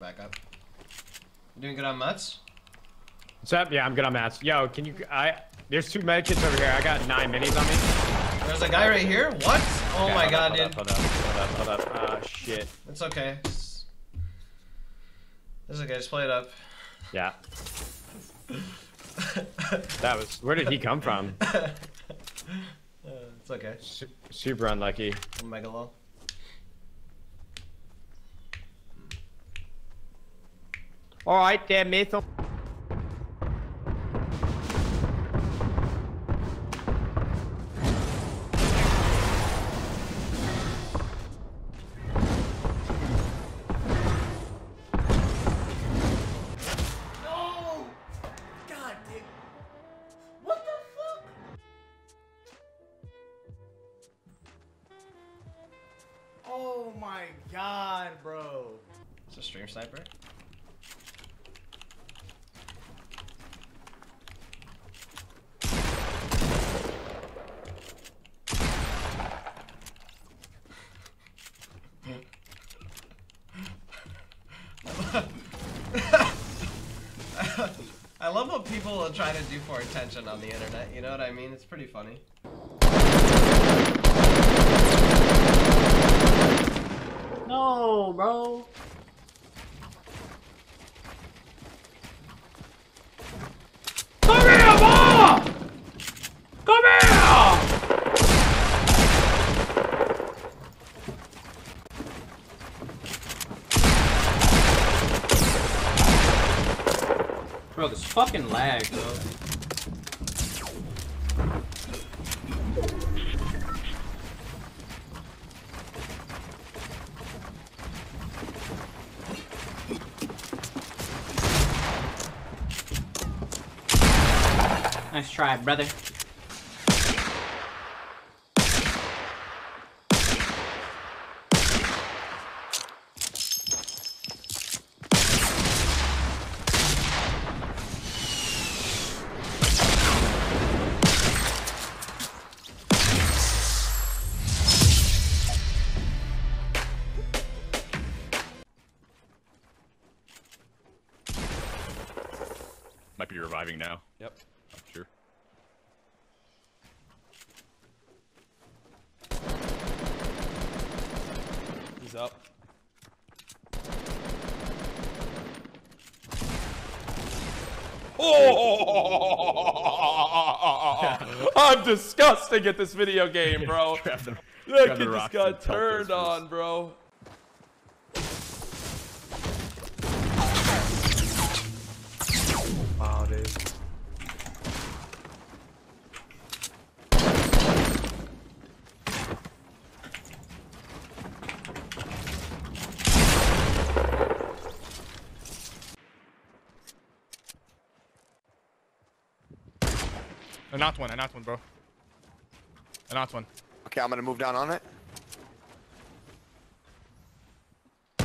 Back up. You doing good on mutts? What's up? Yeah, I'm good on mats. Yo, can you? I there's two medkits over here. I got nine minis on me. There's a guy right here. What? Oh Okay, my god, up, dude. Hold up, hold up, hold up. Ah, shit. It's okay. It's it's okay. Just play it up. Yeah. That was. Where did he come from? Uh, it's okay. Su- super unlucky. Mega All right, there, Myth. No! God damn. What the fuck? Oh my god, bro. It's a stream sniper. I love what people are trying to do for attention on the internet. You know what I mean? It's pretty funny. No, bro. Come here, ball! Come here! Bro, this fucking lag, bro. Nice try, brother. Might be reviving now. Yep. I'm sure. He's up. Oh! I'm disgusting at this video game, bro. Grab the- That grab kid just got and pelt those turned on, bro. Wow, dude. I knocked one. I knocked one, bro. I knocked one. Okay, I'm gonna move down on it. I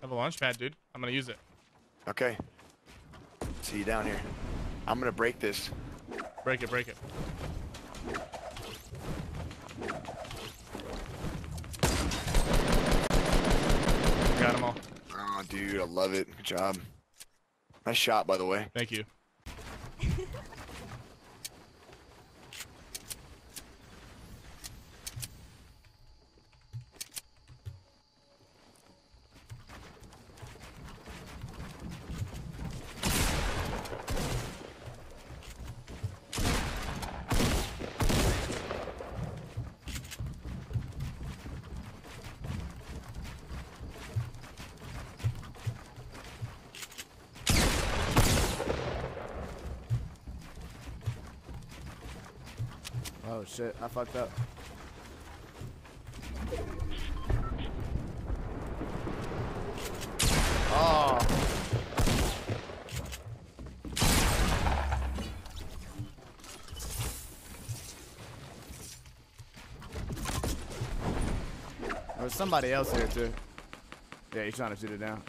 have a launch pad, dude. I'm gonna use it. Okay. See you down here. I'm gonna break this. Break it, break it. Got them all. Oh, dude, I love it. Good job. Nice shot, by the way. Thank you. Oh shit, I fucked up. Oh. There was somebody else here too. Yeah, he's trying to shoot it down.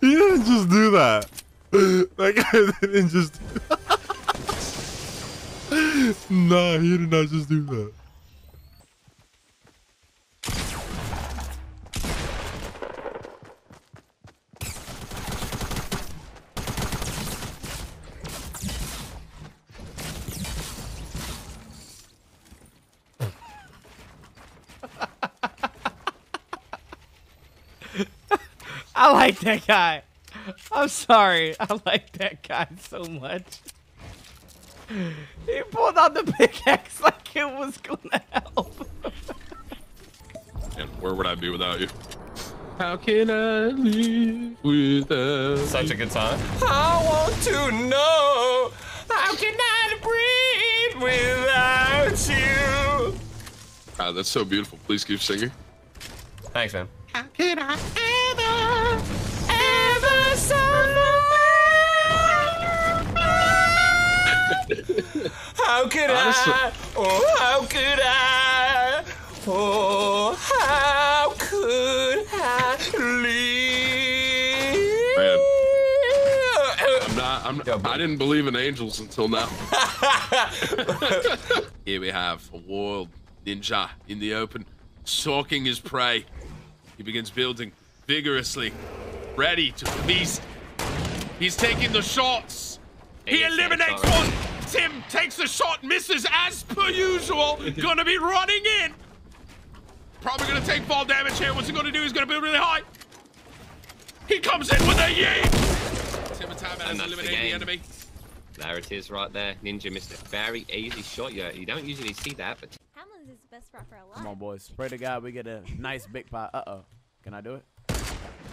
he didn't just do that. That didn't just. nah, he did not just do that. I like that guy. I'm sorry. I like that guy so much. He pulled out the pickaxe like it was gonna help. And where would I be without you? How can I live without? Such a good song. I want to know how can I breathe without you? Ah, that's so beautiful. Please keep singing. Thanks, man. How can I How could Honestly- I? Oh, how could I? Oh, how could I leave? Man. I'm not. I'm. Yo. I didn't believe in angels until now. Here we have a wild ninja in the open, stalking his prey. He begins building vigorously, ready to feast. He's taking the shots. He eliminates one. Tim takes the shot, misses as per usual. gonna be running in. Probably gonna take fall damage here. What's he gonna do? He's gonna build really high. He comes in with a yeet. Tim and Tam has And that's the eliminated the enemy. There it is right there. Ninja missed it. Very easy shot. You, you don't usually see that, but Hamlinz is the best spot for a lot. Come on, boys. Pray to God we get a nice big pot. Uh oh. Can I do it?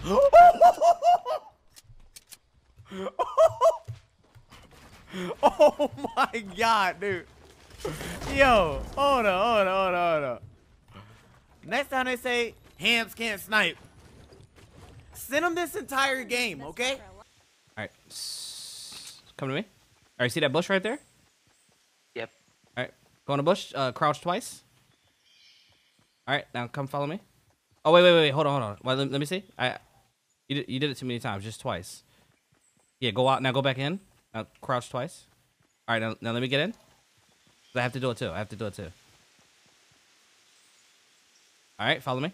oh my God, dude. Yo, hold on, hold on, hold on, hold on. Next time they say hams can't snipe, send them this entire game, okay? For a lot. All right, s- come to me. All right, see that bush right there? Yep. All right, go in the bush. Uh, crouch twice. All right, now come follow me. Oh wait, wait, wait, hold on, hold on. Well, let, let me see. I, you did, you did it too many times, just twice. Yeah, go out now. Go back in. Now crouch twice. All right, now, now let me get in. I have to do it too. I have to do it too. All right, follow me.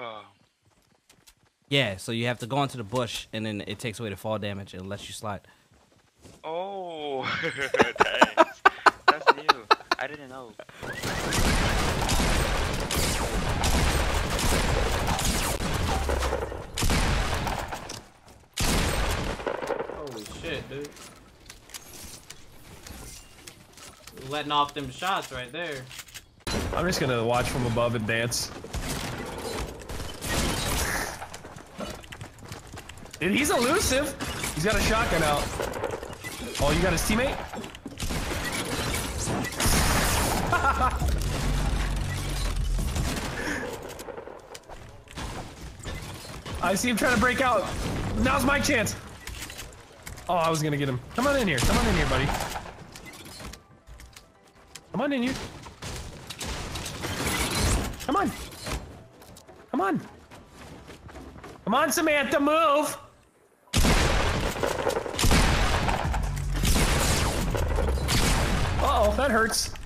Uh. Yeah, so you have to go into the bush, and then it takes away the fall damage and lets you slide. Oh. That's new. I didn't know. Holy shit, dude. Letting off them shots right there. I'm just gonna watch from above and dance. Dude, he's elusive. He's got a shotgun out. Oh, you got his teammate? I see him trying to break out. Now's my chance. Oh, I was gonna get him. Come on in here. Come on in here, buddy. Come on in here. Come on. Come on. Come on, Samantha, move. Uh oh, that hurts.